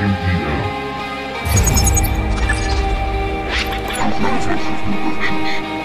QDL. Thousands of.